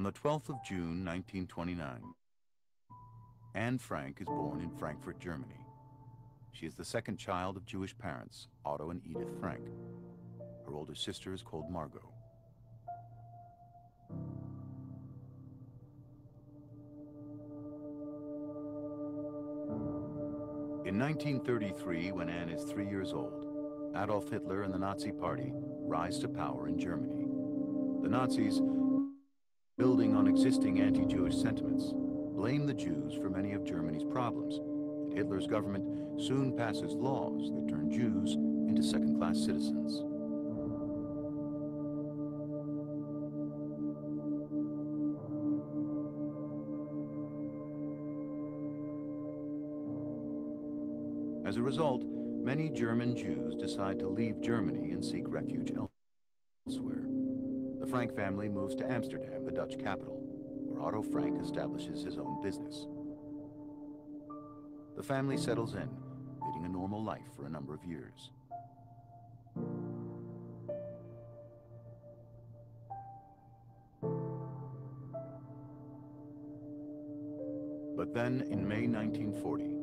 On the 12th of June, 1929, Anne Frank is born in Frankfurt, Germany. She is the second child of Jewish parents, Otto and Edith Frank. Her older sister is called Margot. 1933, when Anne is three years old, Adolf Hitler and the Nazi Party rise to power in Germany. The Nazis, building on existing anti-Jewish sentiments, blame the Jews for many of Germany's problems, and Hitler's government soon passes laws that turn Jews into second-class citizens. Result, many German Jews decide to leave Germany and seek refuge elsewhere. The Frank family moves to Amsterdam, the Dutch capital, where Otto Frank establishes his own business. The family settles in, leading a normal life for a number of years. But then, in May 1940,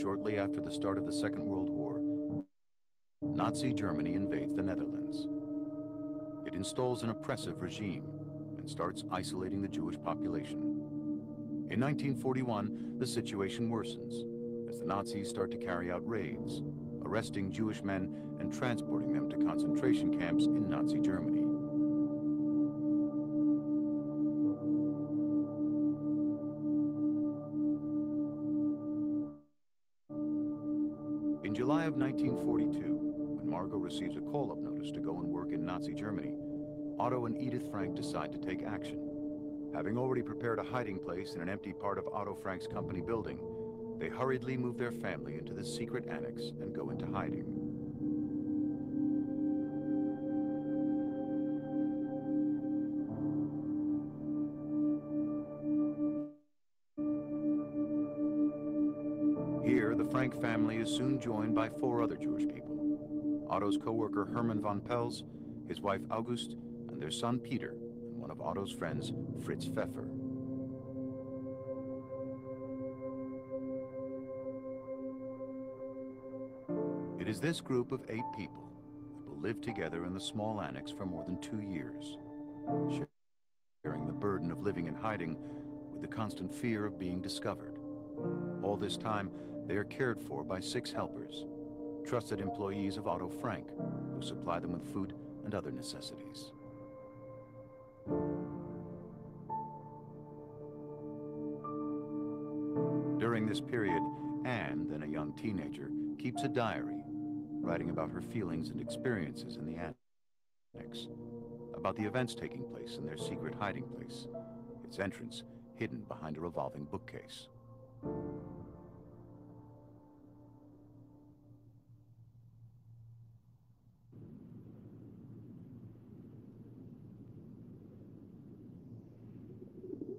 shortly after the start of the Second World War, Nazi Germany invades the Netherlands. It installs an oppressive regime and starts isolating the Jewish population. In 1941, the situation worsens as the Nazis start to carry out raids, arresting Jewish men and transporting them to concentration camps in Nazi Germany. 1942, when Margot receives a call-up notice to go and work in Nazi Germany, Otto and Edith Frank decide to take action. Having already prepared a hiding place in an empty part of Otto Frank's company building, they hurriedly move their family into the secret annex and go into hiding. Family is soon joined by four other Jewish people. Otto's co-worker Hermann van Pels, his wife August, and their son Peter, and one of Otto's friends, Fritz Pfeffer. It is this group of eight people that will live together in the small annex for more than two years, sharing the burden of living in hiding with the constant fear of being discovered. All this time, they are cared for by six helpers, trusted employees of Otto Frank, who supply them with food and other necessities. During this period, Anne, then a young teenager, keeps a diary, writing about her feelings and experiences in the annex, about the events taking place in their secret hiding place, its entrance hidden behind a revolving bookcase.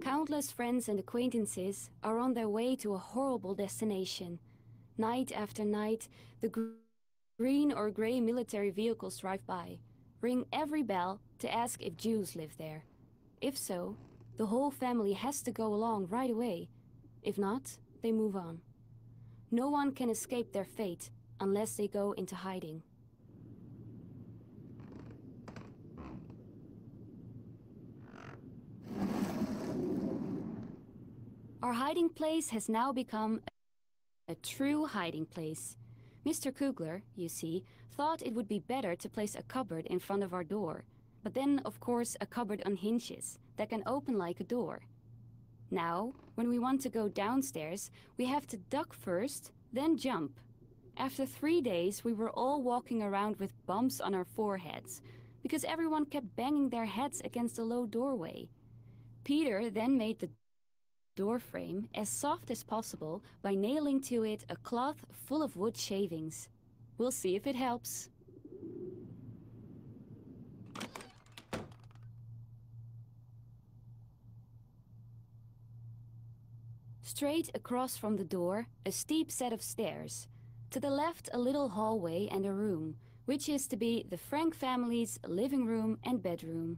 Countless friends and acquaintances are on their way to a horrible destination. Night after night, the gr green or gray military vehicles drive by, ring every bell to ask if Jews live there. If so, the whole family has to go along right away. If not, they move on. No one can escape their fate unless they go into hiding. Our hiding place has now become a true hiding place. Mr. Kugler, you see, thought it would be better to place a cupboard in front of our door. But then, of course, a cupboard on hinges that can open like a door. Now, when we want to go downstairs, we have to duck first, then jump. After three days, we were all walking around with bumps on our foreheads, because everyone kept banging their heads against the low doorway. Peter then made the door frame as soft as possible by nailing to it a cloth full of wood shavings. We'll see if it helps. Straight across from the door, a steep set of stairs. To the left, a little hallway and a room, which is to be the Frank family's living room and bedroom.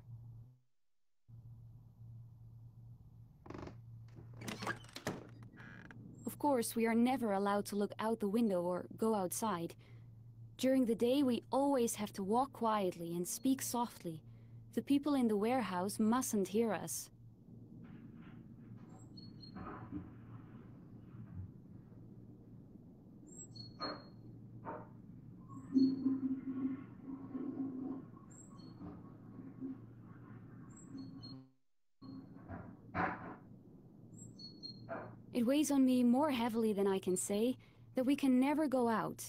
Course, we are never allowed to look out the window or go outside. During the day, we always have to walk quietly and speak softly. The people in the warehouse mustn't hear us. It weighs on me more heavily than I can say that we can never go out,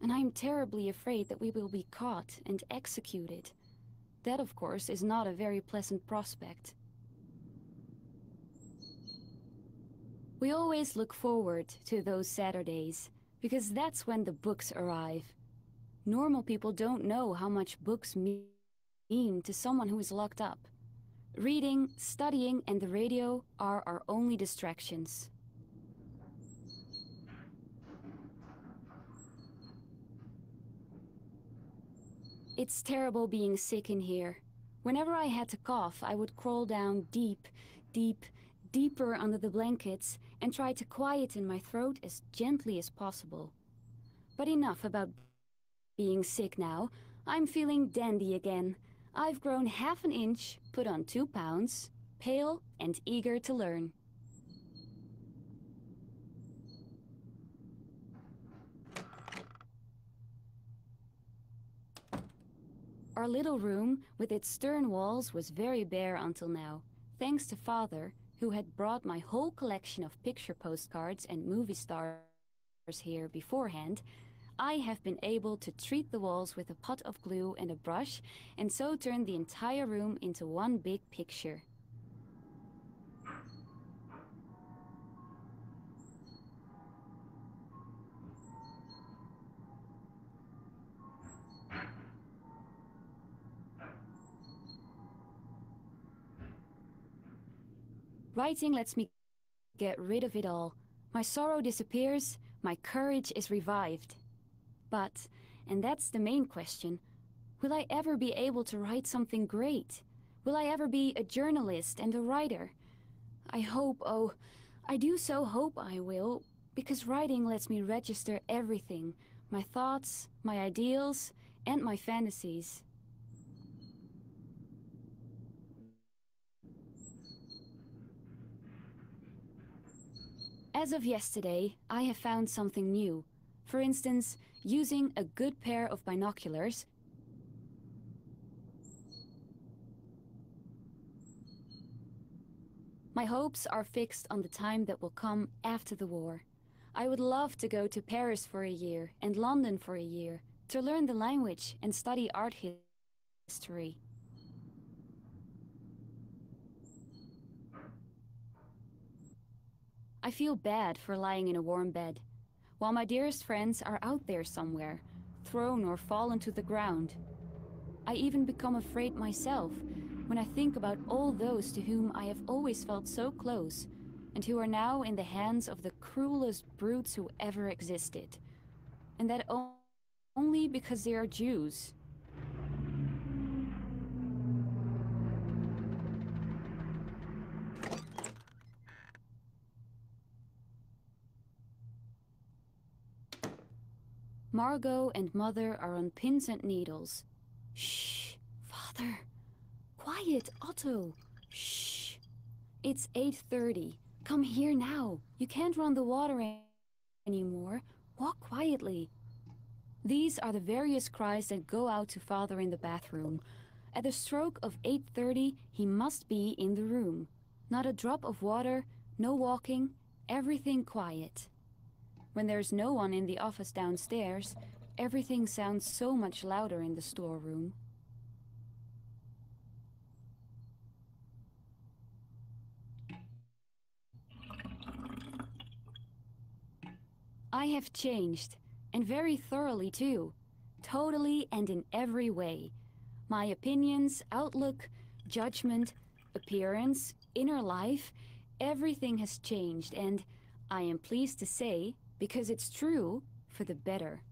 and I am terribly afraid that we will be caught and executed. That, of course, is not a very pleasant prospect. We always look forward to those Saturdays, because that's when the books arrive. Normal people don't know how much books mean to someone who is locked up. Reading, studying, and the radio are our only distractions. It's terrible being sick in here. Whenever I had to cough, I would crawl down deep, deep, deeper under the blankets and try to quieten my throat as gently as possible. But enough about being sick now. I'm feeling dandy again. I've grown half an inch, put on two pounds, pale and eager to learn. Our little room, with its stern walls, was very bare until now, thanks to father, who had brought my whole collection of picture postcards and movie stars here beforehand, I have been able to treat the walls with a pot of glue and a brush, and so turn the entire room into one big picture. Writing lets me get rid of it all. My sorrow disappears, my courage is revived. But, and that's the main question, will I ever be able to write something great? Will I ever be a journalist and a writer? I hope, oh, I do so hope I will, because writing lets me register everything my thoughts, my ideals, and my fantasies. As of yesterday, I have found something new. For instance, using a good pair of binoculars My hopes are fixed on the time that will come after the war. I would love to go to Paris for a year and London for a year to learn the language and study art history. I feel bad for lying in a warm bed, while my dearest friends are out there somewhere, thrown or fallen to the ground. I even become afraid myself when I think about all those to whom I have always felt so close, and who are now in the hands of the cruelest brutes who ever existed. And that only because they are Jews. Margot and Mother are on pins and needles. Shh, Father. Quiet, Otto. Shh. It's 8.30. Come here now. You can't run the water anymore. Walk quietly. These are the various cries that go out to Father in the bathroom. At the stroke of 8.30, he must be in the room. Not a drop of water, no walking, everything quiet. When there's no one in the office downstairs, everything sounds so much louder in the storeroom. I have changed, and very thoroughly too. Totally and in every way. My opinions, outlook, judgment, appearance, inner life, everything has changed and, I am pleased to say, because it's true, for the better.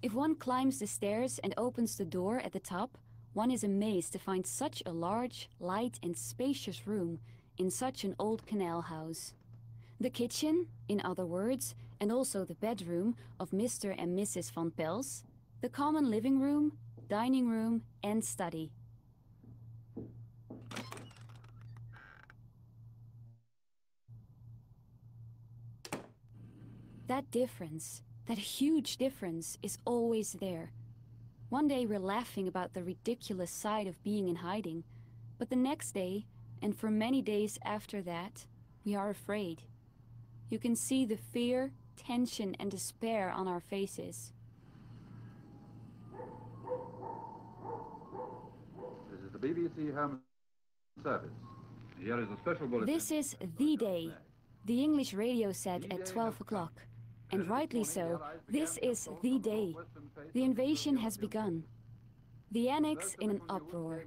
If one climbs the stairs and opens the door at the top, one is amazed to find such a large, light and spacious room in such an old canal house. The kitchen, in other words, and also the bedroom of Mr. and Mrs. van Pels, the common living room, dining room and study. That difference, that huge difference, is always there. One day we're laughing about the ridiculous side of being in hiding, but the next day, and for many days after that, we are afraid. You can see the fear, tension and despair on our faces. This is the BBC Home Service. Here is a special bulletin. This is the day, the English radio said at 12 o'clock. And rightly so, this is the day. The invasion has begun. The annex in an uproar.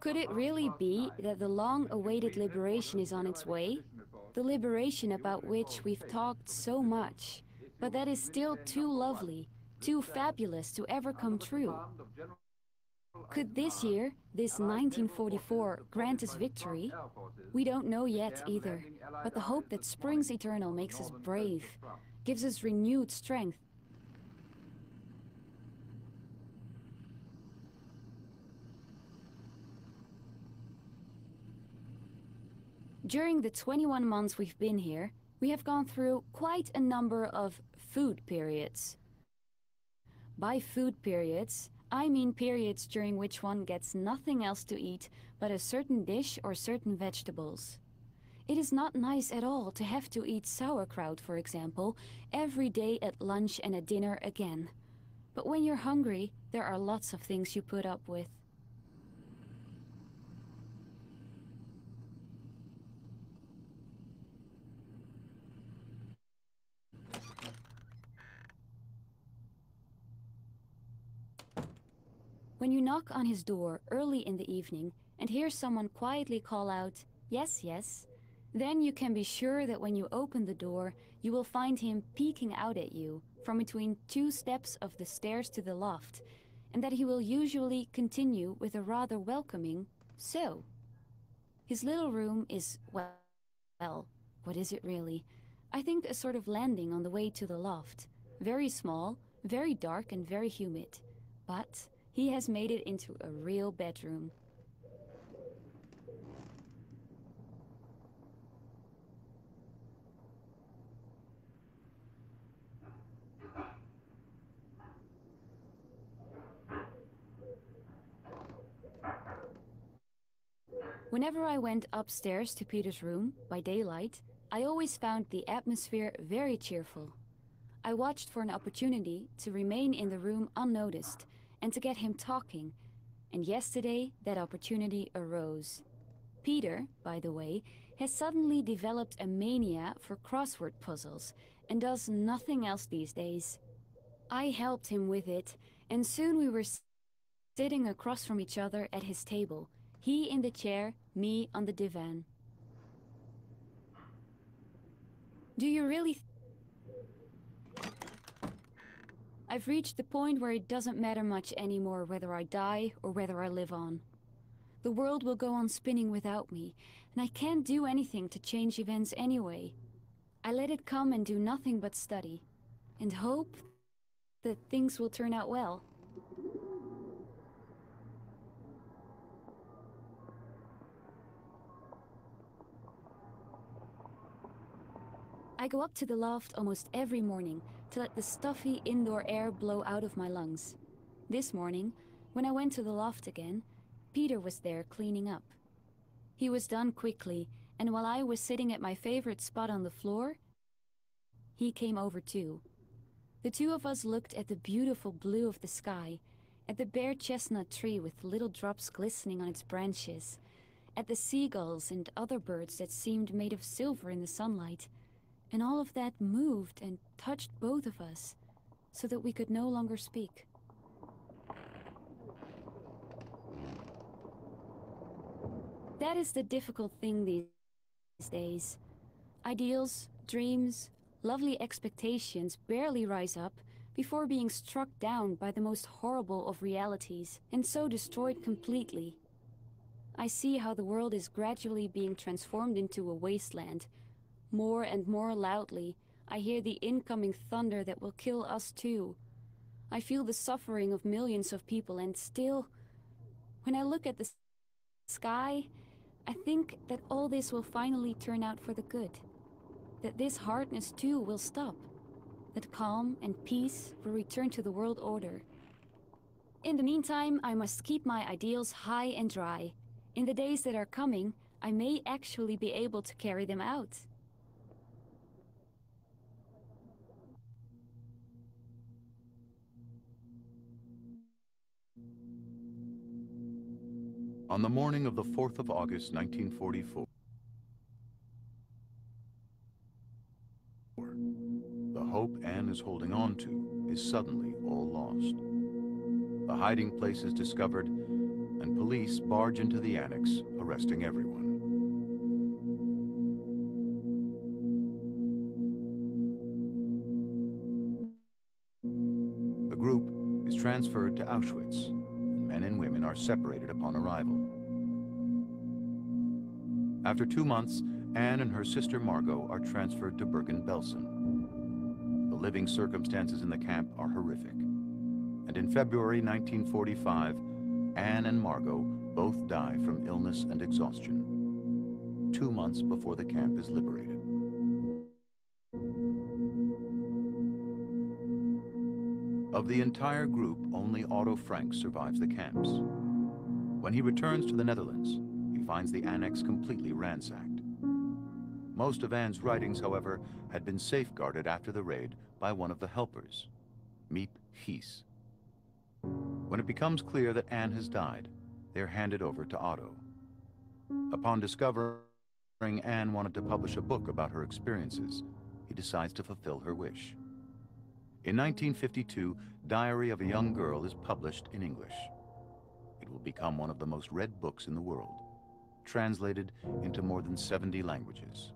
Could it really be that the long-awaited liberation is on its way? The liberation about which we've talked so much, but that is still too lovely, too fabulous to ever come true. Could this year, this 1944, grant us victory? We don't know yet either, but the hope that springs eternal makes us brave, gives us renewed strength. During the 21 months we've been here, we have gone through quite a number of food periods. By food periods, I mean periods during which one gets nothing else to eat but a certain dish or certain vegetables. It is not nice at all to have to eat sauerkraut, for example, every day at lunch and at dinner again. But when you're hungry, there are lots of things you put up with. When you knock on his door early in the evening and hear someone quietly call out, yes, yes, then you can be sure that when you open the door, you will find him peeking out at you from between two steps of the stairs to the loft, and that he will usually continue with a rather welcoming, so. His little room is, well, well, what is it really? I think a sort of landing on the way to the loft. Very small, very dark and very humid. But he has made it into a real bedroom. Whenever I went upstairs to Peter's room, by daylight, I always found the atmosphere very cheerful. I watched for an opportunity to remain in the room unnoticed and to get him talking, and yesterday that opportunity arose. Peter, by the way, has suddenly developed a mania for crossword puzzles and does nothing else these days. I helped him with it, and soon we were sitting across from each other at his table, he in the chair, me on the divan. Do you really... I've reached the point where it doesn't matter much anymore whether I die or whether I live on. The world will go on spinning without me, and I can't do anything to change events anyway. I let it come and do nothing but study, and hope that things will turn out well. I go up to the loft almost every morning to let the stuffy indoor air blow out of my lungs. This morning, when I went to the loft again, Peter was there cleaning up. He was done quickly, and while I was sitting at my favorite spot on the floor, he came over too. The two of us looked at the beautiful blue of the sky, at the bare chestnut tree with little drops glistening on its branches, at the seagulls and other birds that seemed made of silver in the sunlight, and all of that moved and touched both of us, so that we could no longer speak. that is the difficult thing these days. Ideals, dreams, lovely expectations barely rise up before being struck down by the most horrible of realities and so destroyed completely. I see how the world is gradually being transformed into a wasteland. More and more loudly, I hear the incoming thunder that will kill us too. I feel the suffering of millions of people and still, when I look at the sky, I think that all this will finally turn out for the good. That this hardness too will stop. That calm and peace will return to the world order. In the meantime, I must keep my ideals high and dry. In the days that are coming, I may actually be able to carry them out. On the morning of the 4th of August, 1944, the hope Anne is holding on to is suddenly all lost. The hiding place is discovered, and police barge into the annex, arresting everyone. The group is transferred to Auschwitz, and men and women are separated upon arrival. After two months, Anne and her sister Margot are transferred to Bergen-Belsen. The living circumstances in the camp are horrific. And in February 1945, Anne and Margot both die from illness and exhaustion, two months before the camp is liberated. Of the entire group, only Otto Frank survives the camps. When he returns to the Netherlands, he finds the annex completely ransacked. Most of Anne's writings, however, had been safeguarded after the raid by one of the helpers, Miep Gies. When it becomes clear that Anne has died, they are handed over to Otto. Upon discovering Anne wanted to publish a book about her experiences, he decides to fulfill her wish. In 1952, Diary of a Young Girl is published in English. Will become one of the most read books in the world, translated into more than 70 languages.